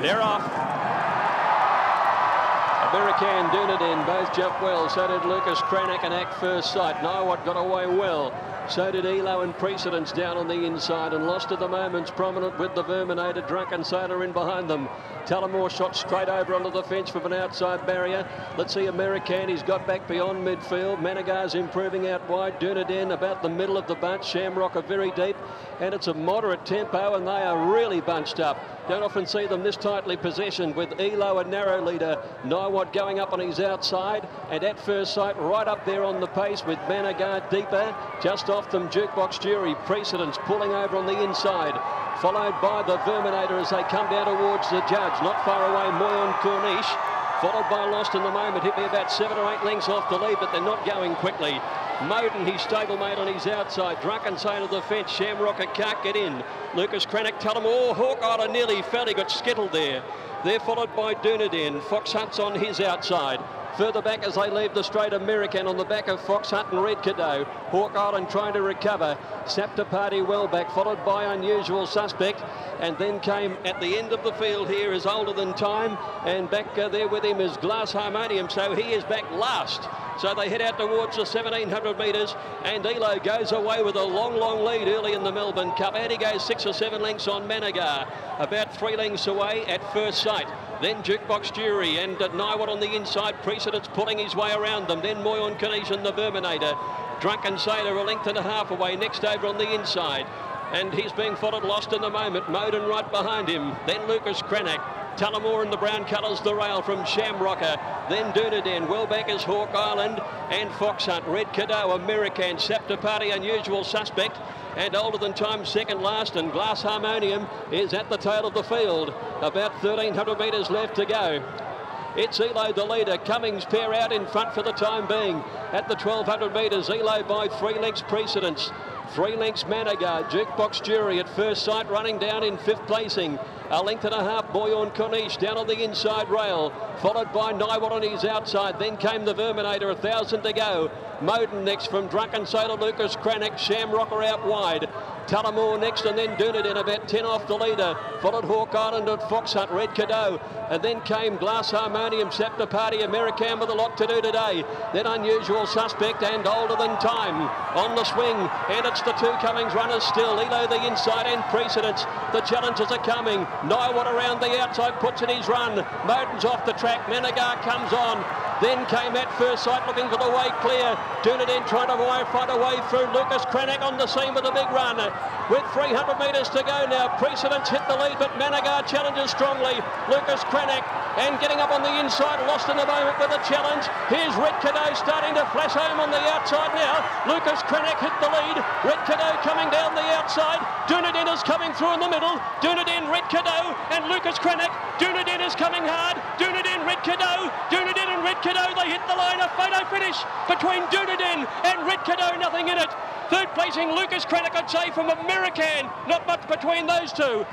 They're off. Americain Dunaden both jumped well. So did Lucas Cranach and At First Sight. No, what got away well. So did Illo and Precedence down on the inside and lost at the moments prominent with the Verminator Drunken Sailor in behind them. Tullamore shot straight over onto the fence from an outside barrier. Let's see Americain. He's got back beyond midfield. Manighar's improving out wide. Dunaden about the middle of the bunch. Shamrocker very deep and it's a moderate tempo and they are really bunched up. Don't often see them this tightly positioned with Illo a narrow leader. Niwot going up on his outside and at first sight right up there on the pace with Manighar deeper. Just off them Jukebox Jury. Precedence pulling over on the inside. Followed by the Verminator as they come down towards the judge. Not far away Moyenne Corniche. Followed by Lost in the Moment. Hit me about seven or eight lengths off the lead but they're not going quickly. Modun, his stablemate on his outside. Drunken side of the fence. Shamrocker can't get in. Lucas Cranach, tell him, oh, Hawk nearly fell. He got skittled there. They're followed by Dunaden. Fox Hunt's on his outside. Further back as they leave the straight Americain on the back of Fox Hunt and Red Cadeaux. Hawk Island trying to recover. Saptapadi well back, followed by Unusual Suspect. And then came at the end of the field here is Older Than Time. And back uh, there with him is Glass Harmonium. So he is back last. So they head out towards the 1700 metres and Illo goes away with a long, long lead early in the Melbourne Cup. And he goes six or seven lengths on Manighar, about three lengths away at first sight. Then Jukebox Jury and Niwot on the inside. Precedence pulling his way around them. Then Moyenne and the Verminator. Drunken Sailor a length and a half away. Next over on the inside. And he's being followed lost in the moment. Modun right behind him. Then Lucas Cranach. Tullamore in the brown colours, the rail from Shamrocker. Uh, then Dunaden, well is Hawk Island and Fox Hunt. Red Cadeaux, Americain, Party, unusual suspect. And older than time, second last, and Glass Harmonium is at the tail of the field. About 1,300 metres left to go. It's Illo the leader. Cummings pair out in front for the time being. At the 1200 metres, Illo by three lengths precedence. Three lengths Manighar, Jukebox Jury at first sight running down in fifth placing. A length and a half, Moyenne Corniche down on the inside rail, followed by Niwot on his outside. Then came the Verminator, a thousand to go. Modun next from Drunken Sailor Lucas Cranach, Shamrocker out wide. Tullamore next and then Dunaden about 10 off the leader. Followed Hawk Island at Fox Hunt, Red Cadeaux. And then came Glass Harmonium, Sapta Party, Americain with a lot to do today. Then Unusual Suspect and Older Than Time on the swing. And it's the two Cummings runners still. Illo the inside and Precedence. The challenges are coming. Niwot around the outside puts in his run. Modun's off the track. Manighar comes on. Then came at first sight looking for the way clear. Dunaden trying to find a way through. Lucas Cranach on the scene with a big run. With 300 metres to go now. Precedence hit the lead, but Manighar challenges strongly. Lucas Cranach and getting up on the inside, lost in the moment with a challenge. Here's Red Cadeaux starting to flash home on the outside now. Lucas Cranach hit the lead. Red Cadeaux coming down the outside. Dunaden is coming through in the middle. Dunaden, Red Cadeaux and Lucas Cranach. Dunaden is coming hard. Dunaden, Red Cadeaux. Dunaden and Red Cadeaux. They hit the line, a photo finish between Dunaden and Red Cadeaux, nothing in it. Third placing Lucas Cranach, I'd say, from Americain. Not much between those two.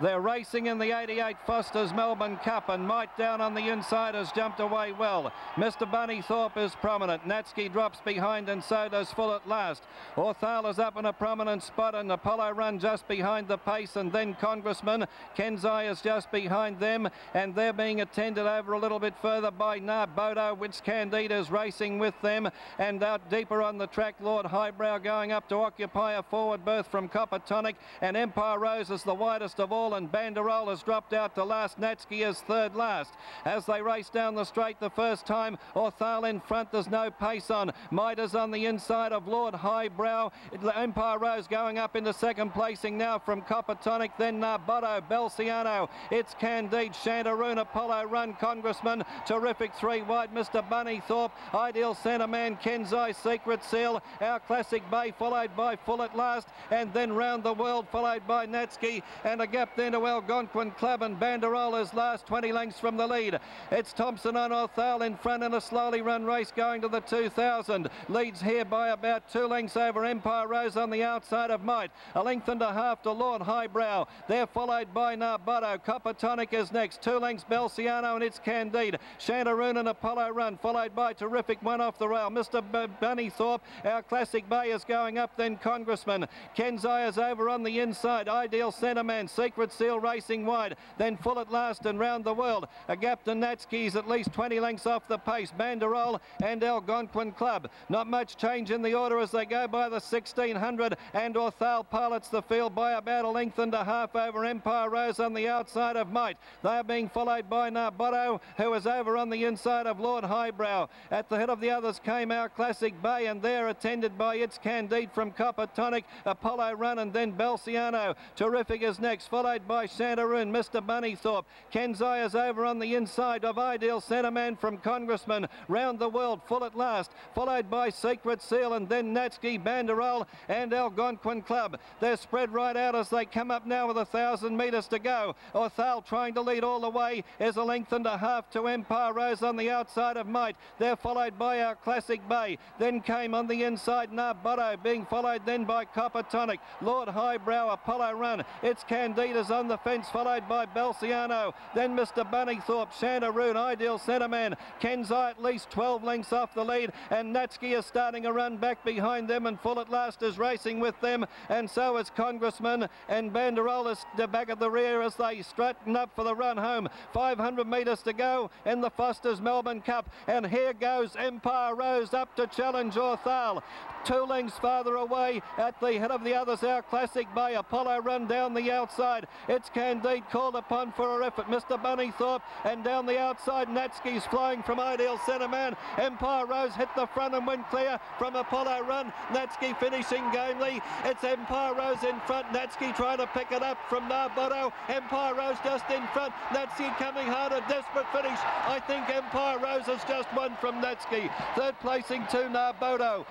They're racing in the 88 Foster's Melbourne Cup and Mike down on the inside has jumped away well. Mr. Bunny Thorpe is prominent. Natski drops behind and so does Full at last. Orthal is up in a prominent spot and Apollo Run just behind the pace and then Congressman. Kenzai is just behind them and they're being attended over a little bit further by Na Botto. Wits Candida is racing with them and out deeper on the track Lord Highbrow going up to occupy a forward berth from Coppertonic and Empire Rose is the widest of all and Banderole has dropped out to last. Natski is third last. As they race down the straight the first time, Orthal in front, there's no pace on. Midas on the inside of Lord Highbrow. Empire Rose going up into second placing now from Coppertonic, then Na Botto, Belciano. It's Candide, Shantaroon, Apollo Run, Congressman. Terrific three wide, Mr. Bunny Thorpe. Ideal centre man, Kenzai, Secret Seal. Our Classic Bay followed by Full at last. And then Round the World followed by Natski. And a gap then to Algonquin Club and Banderola's last 20 lengths from the lead. It's Thompson on Orthal in front in a slowly run race going to the 2000. Leads here by about two lengths over Empire Rose on the outside of Might. A length and a half to Lord Highbrow. They're followed by Na Botto. Coppertonic is next. Two lengths Belciano and it's Candide. Shantaroon and Apollo Run followed by terrific one off the rail. Mr. B Bunny Thorpe. Our Classic Bay is going up then Congressman. Kenzai is over on the inside. Ideal Centerman. Secret Secret Seal racing wide. Then full at last and round the world. A gap to Natski's at least 20 lengths off the pace. Banderole and Algonquin Club. Not much change in the order as they go by the 1600 and Orthal pilots the field by about a length and a half over Empire Rose on the outside of Might. They are being followed by Na Botto who is over on the inside of Lord Highbrow. At the head of the others came our Classic Bay and they're attended by its Candide from Copper Tonic, Apollo Run and then Belciano. Terrific is next followed by Shantaroon, Mr Bunnythorpe. Kenzai is over on the inside of Ideal Centerman from Congressman. Round the world full at last followed by Secret Seal and then Natski Banderole and Algonquin Club. They're spread right out as they come up now with a thousand metres to go. Orthal trying to lead all the way is a length and a half to Empire Rose on the outside of Might. They're followed by our Classic Bay. Then came on the inside Na Botto being followed then by Copper Tonic. Lord Highbrow, Apollo Run. It's Candidas on the fence followed by Belciano. Then Mr Bunnythorpe, Shantaroon, Ideal Centerman. Kenzai at least 12 lengths off the lead and Natski is starting a run back behind them and full at last is racing with them and so is Congressman and Banderole is back at the rear as they straighten up for the run home. 500 metres to go in the Foster's Melbourne Cup and here goes Empire Rose up to challenge Orthal. Two lengths farther away at the head of the others, our Classic Bay. Apollo run down the outside. It's Candide called upon for a effort. Mr. Bunnythorpe and down the outside, Natski's flying from Ideal Centerman. Empire Rose hit the front and went clear from Apollo run. Natski finishing gamely. It's Empire Rose in front. Natski trying to pick it up from Na Botto. Empire Rose just in front. Natski coming hard, a desperate finish. I think Empire Rose has just won from Natski. Third placing to Na Botto.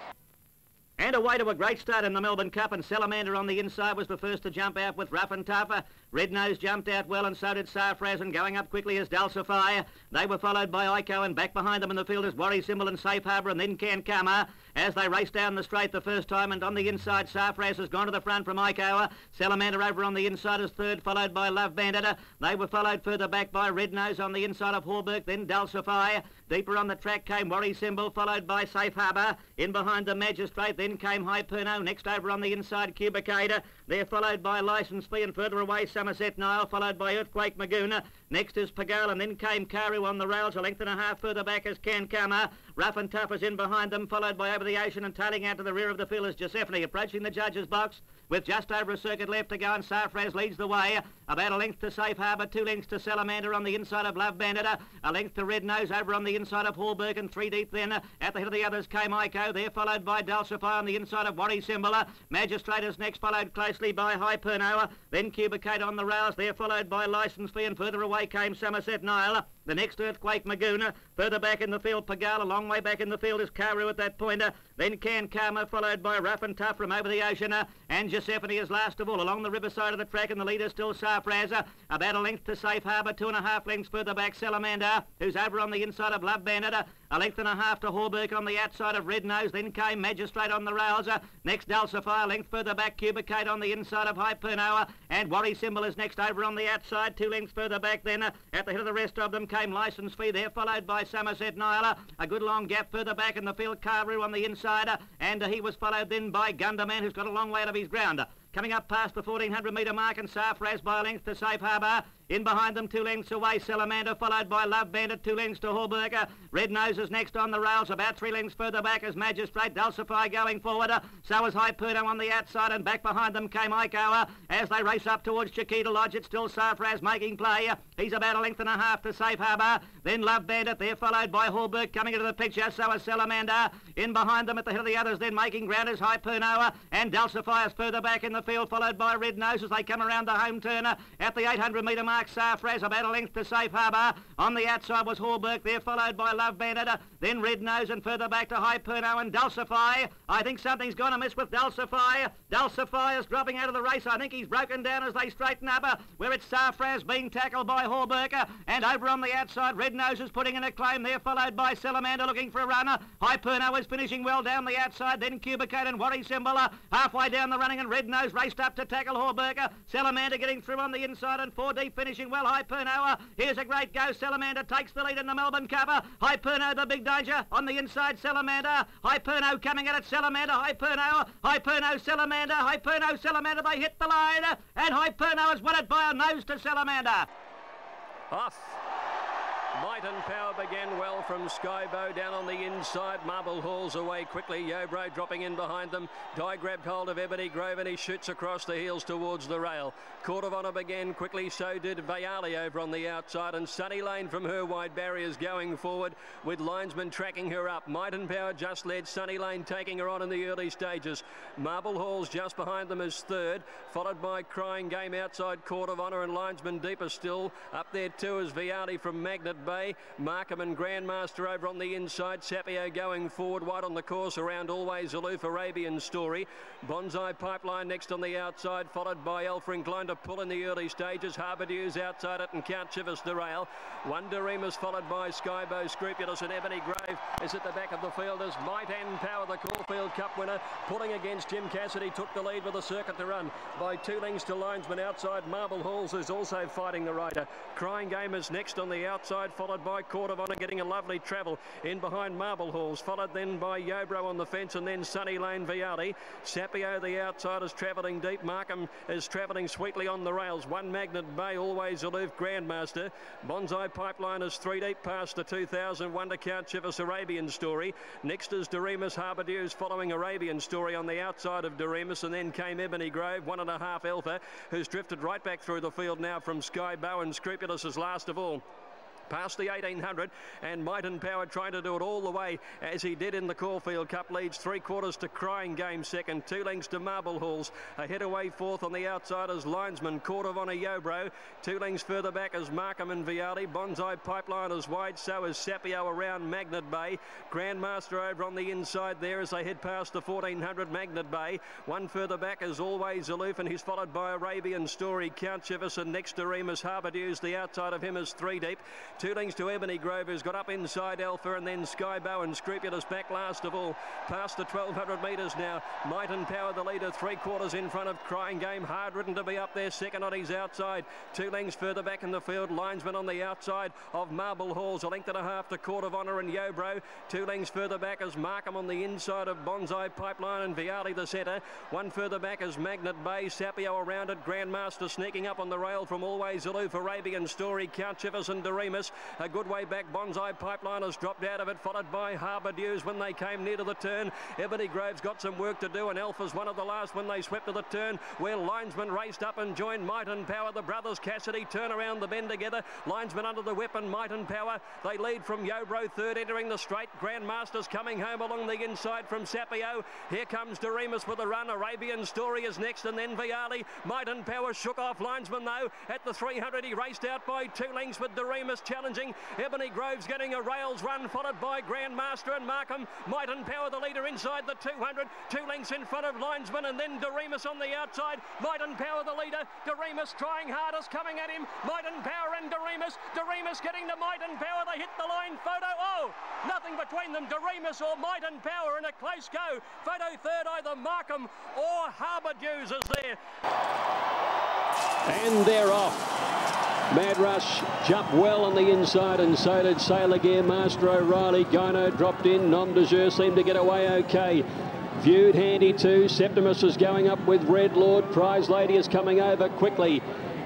And away to a great start in the Melbourne Cup, and Salamander on the inside was the first to jump out with Rough and Tougher. Red Nose jumped out well, and so did Sarfraz, and going up quickly as Dulcify. They were followed by Ico, and back behind them in the field is Worry Symbol and Safe Harbour, and then Kankama. As they race down the straight the first time, and on the inside, Sarfraz has gone to the front from Ico. Salamander over on the inside is third, followed by Love Bandita. They were followed further back by Red Nose on the inside of Hallberg, then Dulcify. Deeper on the track came Worry Symbol, followed by Safe Harbour. In behind the Magistrate, then came Hyperno. Next over on the inside, Cubicada. They're followed by License Fee, and further away, Somerset Nile, followed by Earthquake McGoon. Next is Pagal, and then came Karu on the rails, a length and a half further back as Kankama. Rough and Tough is in behind them, followed by Over the Ocean, and tailing out to the rear of the field is Giuseppe, approaching the judge's box with just over a circuit left to go, and Sarfraz leads the way. About a length to Safe Harbour, two lengths to Salamander on the inside of Love Bandita, a length to Red Nose over on the inside of Hallberg, and three deep then. At the head of the others came Ico, there followed by Dulcify on the inside of Worry Symbol. Magistrate is next, followed closely by Hypernoa, then Cubicate on the rails, there followed by License Fee, and further away came Somerset Nile. The next Earthquake McGoon, further back in the field, Pagal, a long way back in the field is Karu at that pointer. Uh, then Kankama, followed by Rough and Tough from over the ocean, uh, and Giuseppe is last of all along the riverside of the track, and the leader still Sarfraza. Uh, about a length to Safe Harbour, two and a half lengths further back Salamander, who's over on the inside of Love Bandit. A length and a half to Hallberg on the outside of Red Nose. Then came Magistrate on the rails. Next Dulcify, a length further back Cubicate on the inside of Hypernoa. And Worry Symbol is next over on the outside. Two lengths further back then. Uh, at the head of the rest of them came License Fee there, followed by Somerset Nyla. A good long gap further back in the field. Carvery on the inside. Uh, and uh, he was followed then by Gunderman, who's got a long way out of his ground. Coming up past the 1400 metre mark and Sarfraz by a length to Safe Harbour. In behind them, two lengths away, Salamander, followed by Love Bandit, two lengths to Hallberger. Red Nose is next on the rails, about three lengths further back as Magistrate. Dulcify going forward. So is Hyperno on the outside, and back behind them came Icoa. As they race up towards Chiquita Lodge, it's still Sarfraz making play. He's about a length and a half to Safe Harbour. Then Love Bandit, there followed by Hallberg coming into the picture. So is Salamander. In behind them at the head of the others, then making ground is Hyperno. And Dulcify is further back in the field, followed by Red Nose as they come around the home turner. At the 800 metre mark, Sarfraz about a length to Safe Harbour. On the outside was Hallberg there, followed by Love Bandit. Then Red Nose and further back to Hyperno and Dulcify. I think something's gone amiss with Dulcify. Dulcify is dropping out of the race. I think he's broken down as they straighten up. Uh, where it's Sarfraz being tackled by Hallberg. Uh, and over on the outside, Red Nose is putting in a claim there, followed by Salamander looking for a runner. Hyperno is finishing well down the outside. Then Cubicate and Worry Symbol halfway down the running and Red Nose raced up to tackle Horberger. Salamander getting through on the inside and four deep finishing well. Hyperno. Here's a great go. Salamander takes the lead in the Melbourne Cup. Hyperno the big danger on the inside. Salamander. Hyperno coming at it. Salamander. Hyperno. Hyperno. Salamander. Hyperno. Salamander. They hit the line and Hyperno has won it by a nose to Salamander. Off. Might and Power began well from Skybow down on the inside. Marble Halls away quickly. Yobro dropping in behind them. Di grabbed hold of Ebony Grove and he shoots across the heels towards the rail. Court of Honour began quickly. So did Vayali over on the outside. And Sunny Lane from her wide barriers going forward with linesman tracking her up. Might and Power just led. Sunny Lane taking her on in the early stages. Marble Halls just behind them is third. Followed by Crying Game outside Court of Honour and linesman deeper still. Up there too is Viali from Magnet Bay. Markham and Grandmaster over on the inside. Sapio going forward wide on the course around Always Aloof Arabian Story. Bonsai Pipeline next on the outside, followed by Alpha inclined to pull in the early stages. Harbour Dews outside it and Count Chivas the rail. Wonder followed by Skybow Scrupulous and Ebony Grove is at the back of the field as Might and Power, the Caulfield Cup winner, pulling against Jim Cassidy, took the lead with a circuit to run by two lengths to linesman outside. Marble Halls is also fighting the rider. Crying Game is next on the outside, followed by Court of Honour getting a lovely travel in behind Marble Halls, followed then by Yobro on the fence and then Sunny Lane Vialdi. Sapio the outside is travelling deep. Markham is travelling sweetly on the rails. One Magnet Bay, always aloof Grandmaster. Bonsai Pipeline is three deep past the 2000 Wonder Count Chivas Arabian Story. Next is Doriemus Harbour Dews following Arabian Story on the outside of Doriemus and then came Ebony Grove, one and a half Alpha, who's drifted right back through the field now from Sky Bow and Scrupulous is last of all past the 1800 and Might and Power trying to do it all the way as he did in the Caulfield Cup. Leads three quarters to Crying Game second. Two lengths to Marble Halls. Ahead away fourth on the outside as linesman Honour Yobro. Two lengths further back as Markham and Vialdi Bonsai Pipeline is wide so is Sapio around Magnet Bay. Grandmaster over on the inside there as they head past the 1400 Magnet Bay. One further back is always aloof and he's followed by Arabian Story Count and next Doriemus Harbour Dews the outside of him is three deep Two lengths to Ebony Grove, who's got up inside Alpha, and then Skybow and Scrupulous back last of all. Past the 1,200 metres now. Might and Power, the leader, three quarters in front of Crying Game. Hard ridden to be up there, second on his outside. Two lengths further back in the field. Linesman on the outside of Marble Halls. A length and a half to Court of Honour and Yobro. Two lengths further back as Markham on the inside of Bonsai Pipeline and Viali the centre. One further back as Magnet Bay. Sapio around it. Grandmaster sneaking up on the rail from Always Aloof. Arabian Story. Count and Doriemus. A good way back. Bonsai Pipeline has dropped out of it, followed by Harbour Dews when they came near to the turn. Ebony Grove's got some work to do, and Alpha's one of the last when they swept to the turn, where linesman raced up and joined Might and Power. The brothers Cassidy turn around the bend together. Linesman under the whip and Might and Power. They lead from Yobro third, entering the straight. Grandmaster's coming home along the inside from Sapio. Here comes Doriemus with a run. Arabian Story is next, and then Viali. Might and Power shook off linesman though. At the 300, he raced out by two lengths with Doriemus challenging. Ebony Groves getting a rails run, followed by Grandmaster and Markham. Might and Power, the leader inside the 200. Two lengths in front of Linesman, and then Doriemus on the outside. Might and Power, the leader. Doriemus trying hardest, coming at him. Might and Power and Doriemus. Doriemus getting to Might and Power. They hit the line. Photo. Oh, nothing between them. Doriemus or Might and Power in a close go. Photo third, either Markham or Harbour Dews is there. And they're off. Mad Rush jumped well on the inside and so did C'est La Guerre. Master O'Reilly. Gyno dropped in. Nom du Jeu seemed to get away okay. Viewed handy too. Septimus is going up with Red Lord. Prize Lady is coming over quickly.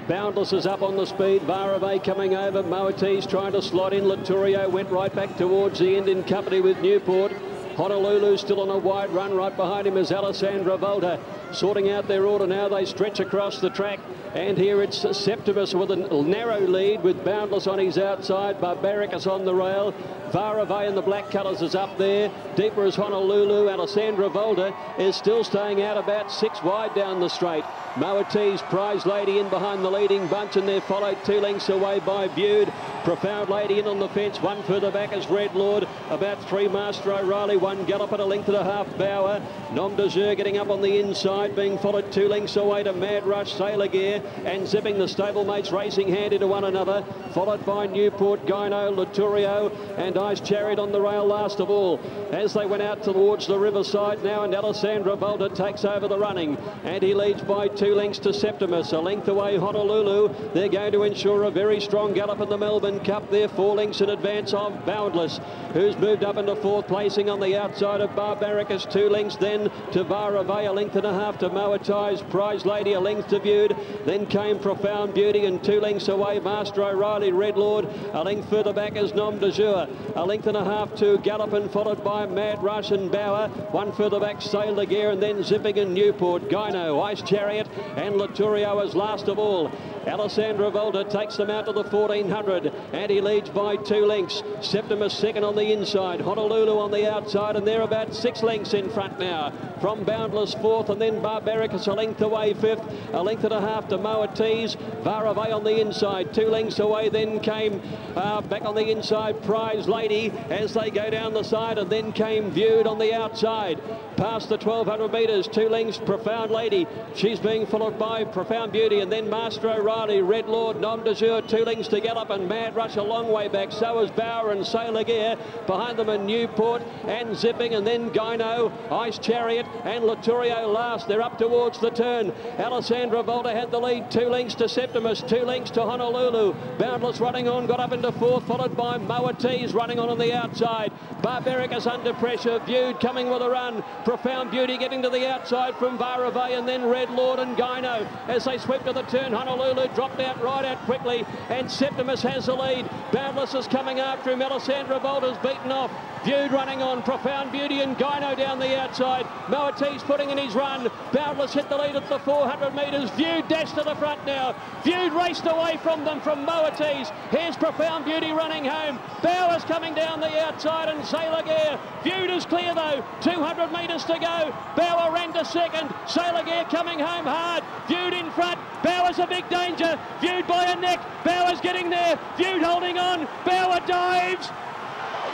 Boundless is up on the speed. Varave coming over. Moatize trying to slot in. Littorio went right back towards the end in company with Newport. Honolulu still on a wide run. Right behind him is Alessandro Volta. Sorting out their order now. They stretch across the track. And here it's Septimus with a narrow lead with Boundless on his outside. Barbaricus on the rail. Varave in the black colours is up there. Deeper is Honolulu. Alessandro Volta is still staying out about six wide down the straight. Moatize prize lady in behind the leading bunch and they're followed two lengths away by Bude. Profound Lady in on the fence. One further back is Red Lord. About three Master O'Reilly. One gallop at a length and a half Bauer. Nom du Jeu getting up on the inside, being followed two lengths away to Mad Rush, C'est La Guerre, and zipping the stablemates racing hand into one another. Followed by Newport, Gino, Littorio, and Ice Chariot on the rail last of all. As they went out towards the riverside now, and Alessandro Volta takes over the running, and he leads by two lengths to Septimus. A length away, Honolulu. They're going to ensure a very strong gallop in the Melbourne Cup. They're four lengths in advance of Boundless, who's moved up into fourth placing on the outside of Barbaricus. Two lengths then to Varavay, a length and a half to Moatize. Prize Lady, a length to Viewed. Then came Profound Beauty, and two lengths away, Master O'Reilly, Red Lord. A length further back is Nom du Jeu. A length and a half to Gallopin, followed by Mad Rush and Bauer. One further back, C'est La Guerre, and then Zipping in Newport. Gino, Ice Chariot, and Littorio as last of all. Alessandro Volta takes them out to the 1400 and he leads by two lengths. Septimus second on the inside, Honolulu on the outside and they're about six lengths in front now. From Boundless fourth and then Barbaricus a length away fifth, a length and a half to Moatize. Varavay on the inside, two lengths away then came uh, back on the inside Prize Lady as they go down the side and then came Viewed on the outside. Past the 1200 metres, two lengths Profound Lady. She's being followed by Profound Beauty and then Master O'Reilly, Red Lord, Nom de two lengths to Gallop and Mad Rush a long way back. So is Bauer and C'est La Guerre. Behind them in Newport and Zipping and then Gyno, Ice Chariot and Littorio last. They're up towards the turn. Alessandro Volta had the lead, two lengths to Septimus, two lengths to Honolulu. Boundless running on, got up into fourth, followed by Moatize running on on the outside. Barbaric is under pressure, viewed coming with a run. Profound Beauty getting to the outside from Varavay and then Red Lord and Gyno as they sweep to the turn. Honolulu dropped out right out quickly and Septimus has the lead. Boundless is coming after him. Alessandro Volta's beaten off. Viewed running on. Profound Beauty and Gyno down the outside. Moatize putting in his run. Boundless hit the lead at the 400 metres. Viewed dash to the front now. Viewed raced away from them from Moatize. Here's Profound Beauty running home. Bauer's coming down the outside and C'est La Guerre. Viewed is clear though. 200 metres to go. Bauer ran to second. C'est La Guerre coming home hard. Viewed in front. Bauer's a big danger. Viewed by a neck. Bauer's getting there. Viewed holding on. Bauer dives.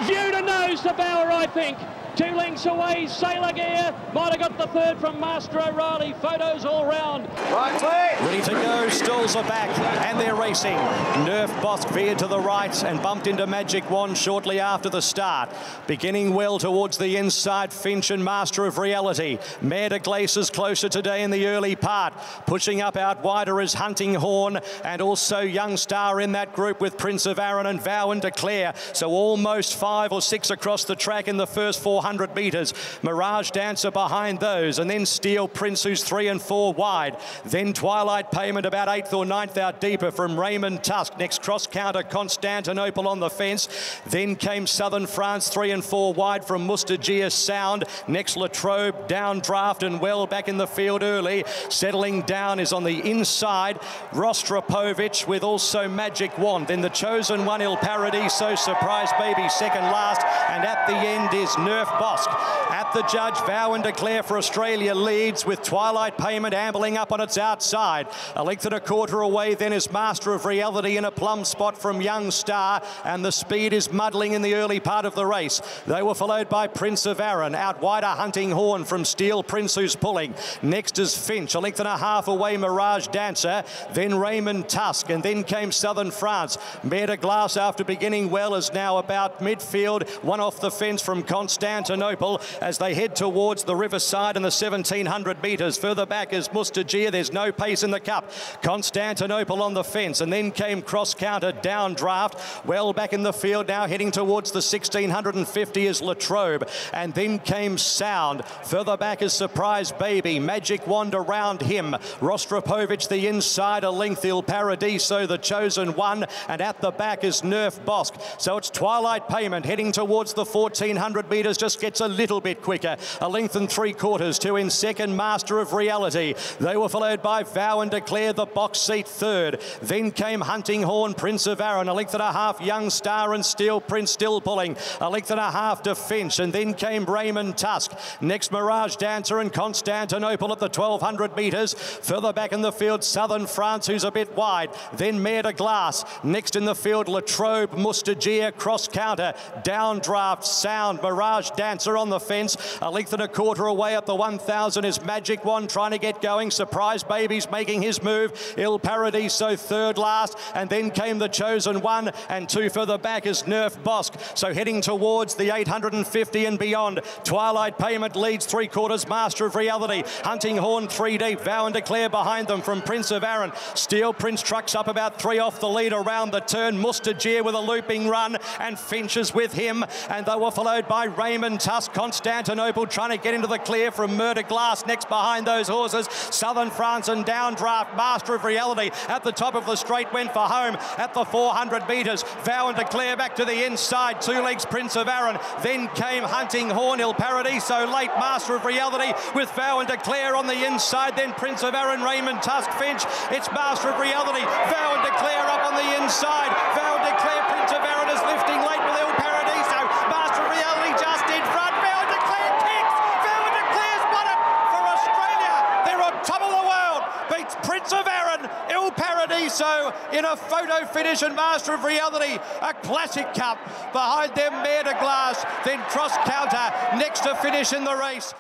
Viewed knows the Bauer, I think. Two lengths away, C'est La Guerre. Might have got the third from Master O'Reilly. Photos all round. Right, please. Ready to go. Stalls are back and they're racing. Nerf Bosk veered to the right and bumped into Magic Wand shortly after the start. Beginning well towards the inside, Finch and Master of Reality. Mer de Glace closer today in the early part. Pushing up out wider is Hunting Horn and also Young Star in that group with Prince of Arran and Vow and Declare. So almost five or six across the track in the first 400 metres. Mirage Dancer behind those and then Steel Prince who's three and four wide. Then Twilight Payment about eighth or ninth out deeper from Raymond Tusk. Next cross counter Constantinople on the fence. Then came Southern France three and four wide from Mustajeer Sound. Next Latrobe down draft and well back in the field early. Settling down is on the inside. Rostropovich with also Magic Wand. Then the chosen one Il Paradiso Surprise Baby second last. And at the end is Nerf Bosk. The judge, Vow and Declare for Australia leads with Twilight Payment ambling up on its outside. A length and a quarter away then is Master of Reality in a plum spot from Young Star. And the speed is muddling in the early part of the race. They were followed by Prince of Arran. Out wider Hunting Horn from Steel Prince who's pulling. Next is Finch. A length and a half away Mirage Dancer. Then Raymond Tusk. And then came Southern France. Mare Glace after beginning well is now about midfield. One off the fence from Constantinople as they head towards the riverside and the 1700 metres. Further back is Mustajeer. There's no pace in the cup. Constantinople on the fence. And then came cross counter down draft. Well back in the field now heading towards the 1650 is Latrobe. And then came Sound. Further back is Surprise Baby. Magic Wand around him. Rostropovich the inside. A length Il Paradiso the chosen one. And at the back is Neufbosc. So it's Twilight Payment heading towards the 1400 metres. Just gets a little bit quick. Quicker. A length and three quarters to in second, Master of Reality. They were followed by Vow and Declare, the box seat third. Then came Hunting Horn, Prince of Arran. A length and a half, Young Star and Steel Prince still pulling. A length and a half to Finch. And then came Raymond Tusk. Next, Mirage Dancer and Constantinople at the 1200 metres. Further back in the field, Southern France, who's a bit wide. Then Mer de Glace. Next in the field, Latrobe, Mustajeer, cross counter. Downdraft, Sound, Mirage Dancer on the fence. A length and a quarter away at the 1000 is Magic One trying to get going. Surprise Babies making his move. Il Paradiso third last. And then came the Chosen One. And two further back is Neufbosc. So heading towards the 850 and beyond. Twilight Payment leads three quarters. Master of Reality. Hunting Horn three deep. Vow and Declare behind them from Prince of Arran. Steel Prince trucks up about three off the lead around the turn. Mustajeer with a looping run and Finches with him. And they were followed by Raymond Tusk, Constantinople trying to get into the clear from Mer de Glace next behind those horses. Southern France and Downdraft, Master of Reality at the top of the straight went for home at the 400 metres. Vow and Declare back to the inside. Two legs Prince of Arran. Then came Hunting Horn, Il Paradiso late. Master of Reality with Vow and Declare on the inside. Then Prince of Arran, Raymond Tusk, Finch. It's Master of Reality. Vow and Declare up on the inside. Vow and Declare, Prince of Arran is lifting late with Il Paradiso. Master of Reality just in front. Vow and Declare kicks. Vow and Declare's won it for Australia. They're on top of the world. Beats Prince of Arran, Il Paradiso in a photo finish and Master of Reality. A classic cup. Behind them, Mer de Glace, Then cross counter next to finish in the race.